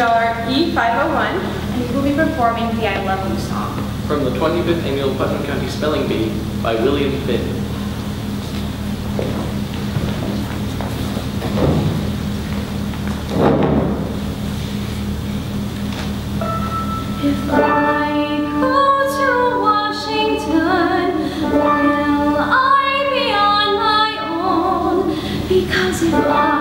We E501, and we will be performing the I Love You song. from the 25th Annual Putnam County Spelling Bee by William Finn. If I go to Washington, will I be on my own? Because if I